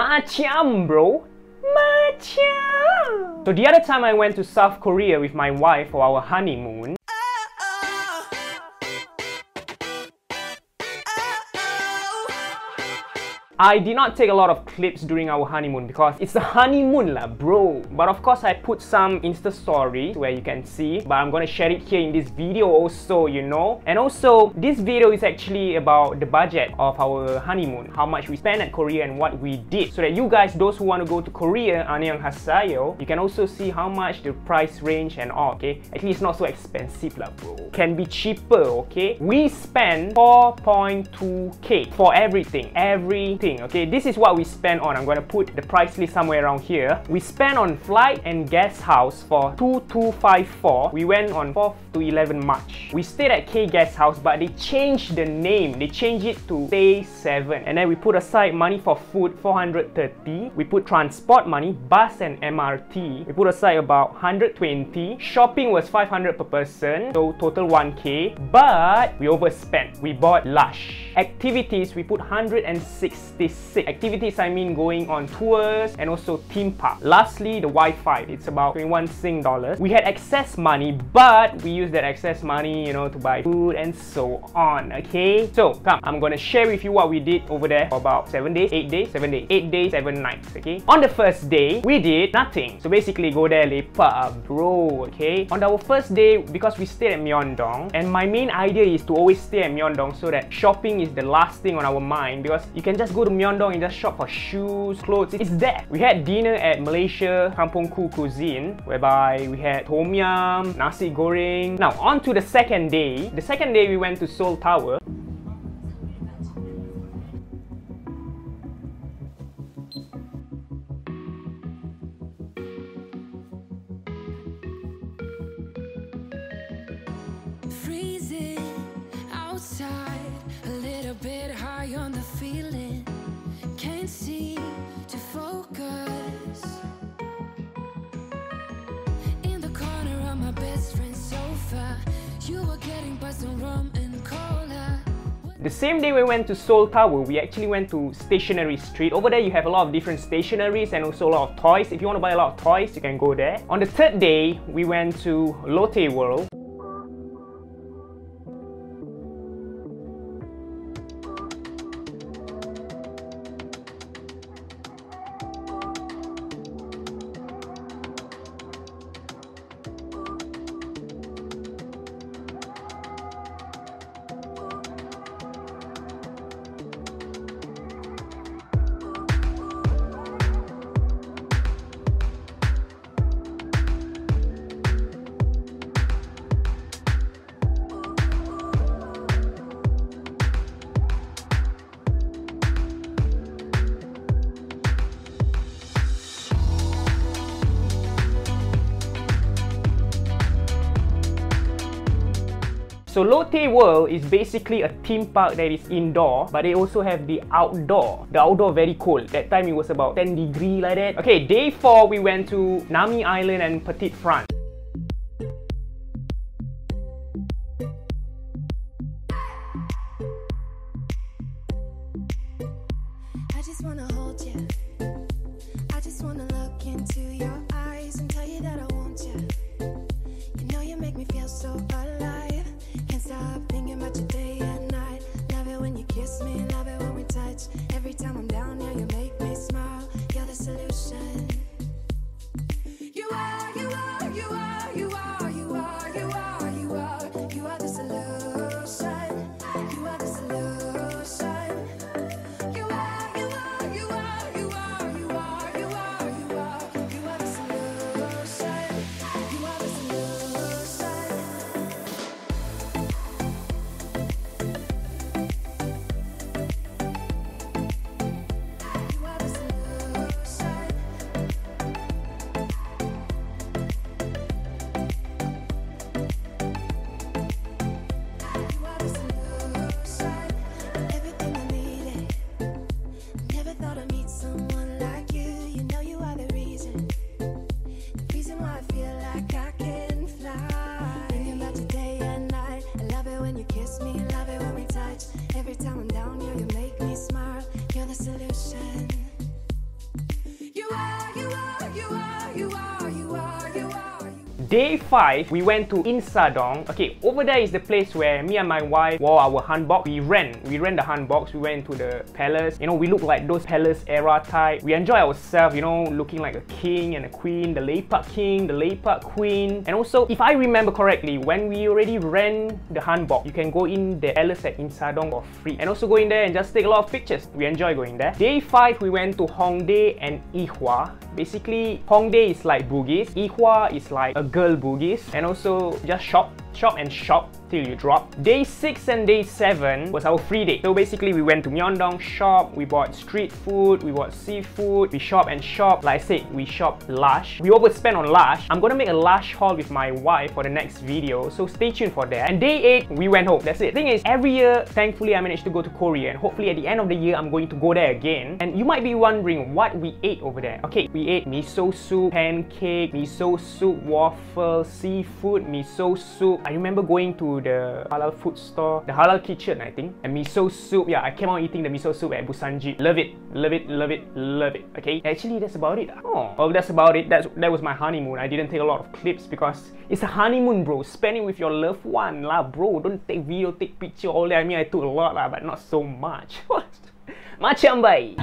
Macam bro. Macam. So the other time I went to South Korea with my wife for our honeymoon, I did not take a lot of clips during our honeymoon because it's a honeymoon lah bro. But of course I put some Insta story where you can see but I'm gonna share it here in this video also you know. And also this video is actually about the budget of our honeymoon. How much we spent at Korea and what we did. So that you guys, those who want to go to Korea, Annyeong Haseyo, you can also see how much the price range and all okay. Actually it's not so expensive lah bro. Can be cheaper okay. We spent 4.2k for everything. Everything okay? This is what we spent on. I'm gonna put the price list somewhere around here. We spent on flight and guest house for 2254. We went on 4th to 11 March. We stayed at K Guest House, but they changed the name. They changed it to Stay 7. And then we put aside money for food, 430. We put transport money, bus and MRT. We put aside about 120. Shopping was 500 per person, so total 1k. But we overspent. We bought Lush. Activities, we put 160 activities I mean going on tours and also theme park. Lastly, the Wi-Fi. It's about 21 Sing dollars. We had excess money, but we used that excess money, you know, to buy food and so on. Okay, so come, I'm gonna share with you what we did over there for about seven days, eight days, seven days, eight days, seven nights. Okay, on the first day we did nothing. So basically, go there lepak, bro. Okay, on our first day because we stayed at Myeongdong, and my main idea is to always stay at Myeongdong so that shopping is the last thing on our mind because you can just go to Myeongdong and just shop for shoes, clothes. It's there. We had dinner at Malaysia Kampung Ku Cuisine, whereby we had tom yum, nasi goreng. Now, on to the second day. The second day, we went to Seoul Tower. Freezing outside, a little bit high on the feeling. The. The same day we went to Seoul Tower, we actually went to Stationery Street. Over there, you have a lot of different stationeries and also a lot of toys. If you want to buy a lot of toys, you can go there. On the third day, we went to Lotte World. So Lotte World is basically a theme park that is indoor, but they also have the outdoor. The outdoor very cold. That time it was about 10 degree like that. Okay, day 4 we went to Nami Island and Petite France. So stop thinking about you day the solution. Day 5, we went to Insadong. Okay, over there is the place where me and my wife wore our hanbok. We ran. We ran the hanboks. We went to the palace. You know, we look like those palace era type. We enjoy ourselves, you know, looking like a king and a queen, the Lepak king, the Lepak queen. And also, if I remember correctly, when we already ran the hanbok, you can go in the palace at Insadong for free. And also go in there and just take a lot of pictures. We enjoy going there. Day 5, we went to Hongdae and Ewha. Basically, Hongdae is like Bugis. Ewha is like a girl Bugis. And also, just shop, shop and shop till you drop. Day 6 and day 7 was our free day. So basically we went to Myeongdong shop, we bought street food, we bought seafood, we shop and shop. Like I said, we shop Lush. We overspent on Lush. I'm gonna make a Lush haul with my wife for the next video, so stay tuned for that. And day 8, we went home. That's it. Thing is, every year, thankfully I managed to go to Korea and hopefully at the end of the year I'm going to go there again. And you might be wondering what we ate over there. Okay, we ate miso soup, pancake, miso soup, waffle, seafood, miso soup. I remember going to the halal food store, the halal kitchen, I think. And miso soup, yeah, I came out eating the miso soup at Busanji. Love it, love it, love it, love it. Okay, actually, that's about it. Oh, well, that's about it. That's that was my honeymoon. I didn't take a lot of clips because it's a honeymoon, bro. Spend it with your loved one, lah, bro. Don't take video, take picture all that. I mean, I took a lot, lah, but not so much. Macam baik.